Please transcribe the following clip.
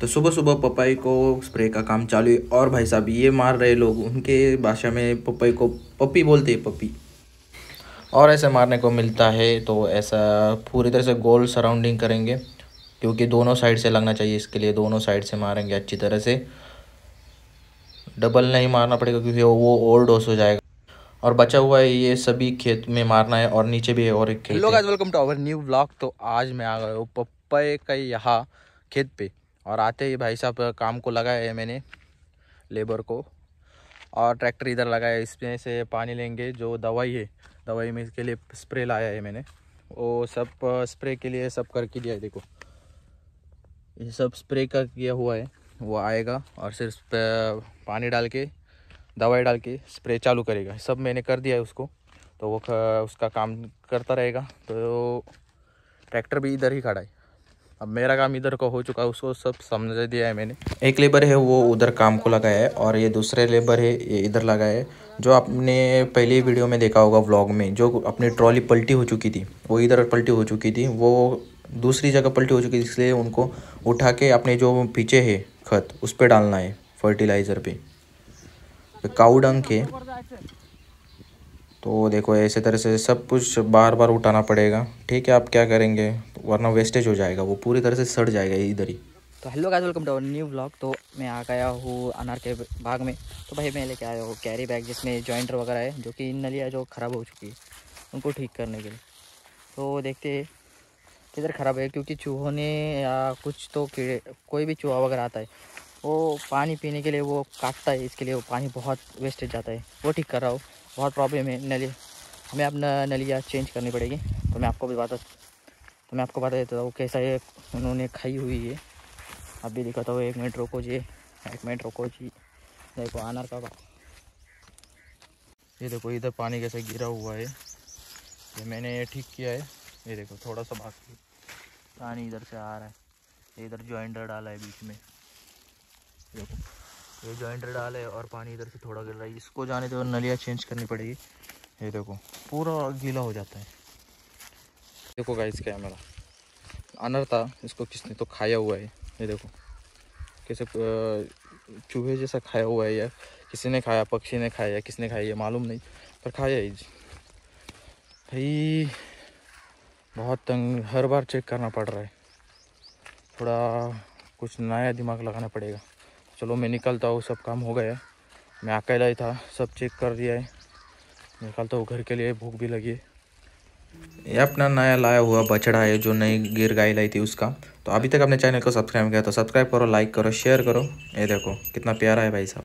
तो सुबह सुबह पपाई को स्प्रे का काम चालू है। और भाई साहब ये मार रहे लोग उनके भाषा में पपाई को पपी बोलते हैं पपी और ऐसे मारने को मिलता है तो ऐसा पूरी तरह से गोल सराउंडिंग करेंगे क्योंकि दोनों साइड से लगना चाहिए इसके लिए दोनों साइड से मारेंगे अच्छी तरह से। डबल नहीं मारना पड़ेगा क्योंकि वो ओवर डोस हो जाएगा। और बचा हुआ है ये सभी खेत में मारना है और नीचे भी है और एक खेत hello guys welcome to our new blog तो आज मैं आ गया हूँ पप्पे का यहाँ खेत पे। और आते ही भाई साहब काम को लगाया है मैंने लेबर को। और ट्रैक्टर इधर लगाया इसमें से पानी लेंगे, जो दवाई है, दवाई में इसके लिए स्प्रे लाया है मैंने। वो सब स्प्रे के लिए सब करके दिया है, देखो। ये सब स्प्रे का किया हुआ है, वो आएगा और सिर्फ़ पानी डाल के, दवाई डाल के स्प्रे चालू करेगा। सब मैंने कर दिया है उसको तो वो उसका काम करता रहेगा। तो ट्रैक्टर भी इधर ही खड़ा है। अब मेरा काम इधर का हो चुका है, उसको सब समझ दिया है मैंने। एक लेबर है, वो उधर काम को लगाया है, और ये दूसरे लेबर है, ये इधर लगाया है। जो आपने पहले वीडियो में देखा होगा व्लॉग में, जो अपनी ट्रॉली पलटी हो चुकी थी, वो इधर पलटी हो चुकी थी, वो दूसरी जगह पलटी हो चुकी थी, इसलिए उनको उठा के अपने जो पीछे है खत, उस पर डालना है फर्टिलाइज़र पे। काऊ डंग के तो देखो, ऐसे तरह से सब कुछ बार बार उठाना पड़ेगा। ठीक है, आप क्या करेंगे? वरना वेस्टेज हो जाएगा, वो पूरी तरह से सड़ जाएगा इधर ही। तो hello guys welcome to new blog तो मैं आ गया हूँ अनार के बाग में। तो भाई मैं लेके आया हूँ कैरी बैग जिसमें जॉइंटर वगैरह है, जो कि नलियाँ जो ख़राब हो चुकी है, उनको ठीक करने के लिए। तो देखते किधर ख़राब है, क्योंकि चूहों ने या कुछ तो कीड़े, कोई भी चूहा वगैरह आता है, वो पानी पीने के लिए वो काटता है, इसके लिए वो पानी बहुत वेस्टेज जाता है। वो ठीक कर रहा हूँ, बहुत प्रॉब्लम है नली हमें अपना नलिया चेंज करनी पड़ेगी तो मैं आपको भी बता तो मैं आपको बता देता हूँ कैसा ये उन्होंने खाई हुई है। अभी दिखाता हूँ एक मिनट रोको जी, एक मिनट रोको जी। देखो आनर का ये देखो, इधर पानी कैसे गिरा हुआ है। ये मैंने ये ठीक किया है। ये देखो, थोड़ा सा बाकी पानी इधर से आ रहा है। इधर ज्वाइंटर डाला है बीच में। देखो, ये ज्वाइंटर डाले और पानी इधर से थोड़ा गिर रहा है। इसको जाने दो, नलिया चेंज करनी पड़ेगी। ये देखो, पूरा गीला हो जाता है। देखो गाइस क्या है मेरा। अनर था, इसको किसने तो खाया हुआ है, ये देखो। कैसे चूहे जैसा खाया हुआ है या किसी ने खाया, पक्षी ने खाया किसने खाया, ये मालूम नहीं, पर खाया ही भाई, बहुत तंग, हर बार चेक करना पड़ रहा है। थोड़ा कुछ नया दिमाग लगाना पड़ेगा। चलो, मैं निकलता हूँ, सब काम हो गया। मैं अकेला ही था, सब चेक कर दिया है। निकलता हूँ, घर के लिए, भूख भी लगी है। ये अपना नया लाया हुआ बछड़ा है, जो नई गिर गाय लाई थी उसका। तो अभी तक अपने चैनल को सब्सक्राइब किया तो सब्सक्राइब करो लाइक करो शेयर करो। ये देखो, कितना प्यारा है भाई साहब।